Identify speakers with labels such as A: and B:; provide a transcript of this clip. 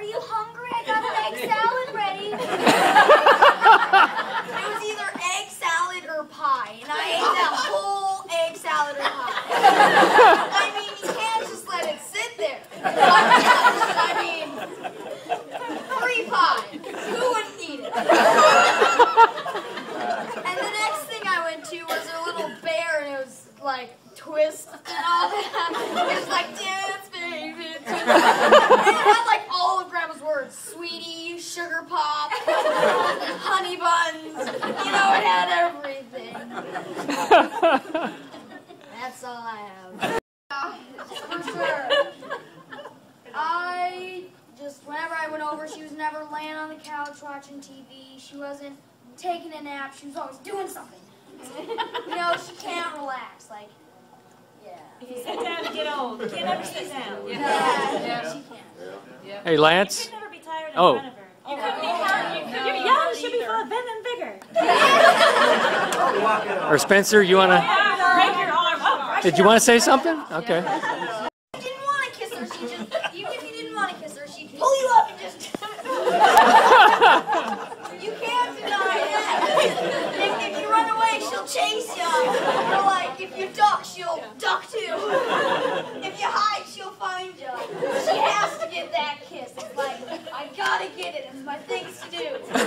A: Are you hungry? I got an egg salad ready. it was either egg salad or pie, and I ate that whole egg salad or pie. I mean, you can't just let it sit there. I mean, free pie. Who wouldn't eat it? and the next thing I went to was a little bear, and it was like twist and all that. It was like dance, baby. And it had like all of Grandma's words: sweetie, sugar pop, honey buns. You know, it had everything. That's all I have. For sure. I just, whenever I went over, she was never laying on the couch watching TV. She wasn't taking a nap. She was always doing something. You know, she can't relax. Like, yeah. If you sit down,
B: you get old. You can't ever sit down. You
A: Yeah, yeah, she can't.
C: Hey, Lance. could
B: never be tired in Oh. You could be young. You could be young should be full of vim and vigor.
C: or Spencer, you wanna?
B: Break your arm. Oh,
A: Did you want to
C: say something? Okay. Didn't
A: want to kiss her. She just, even if you didn't want to kiss her, she'd pull you up and just. you can't deny it. If, if you run away, she'll chase you. Or like if you duck, she'll. gotta get it. It's my things to do.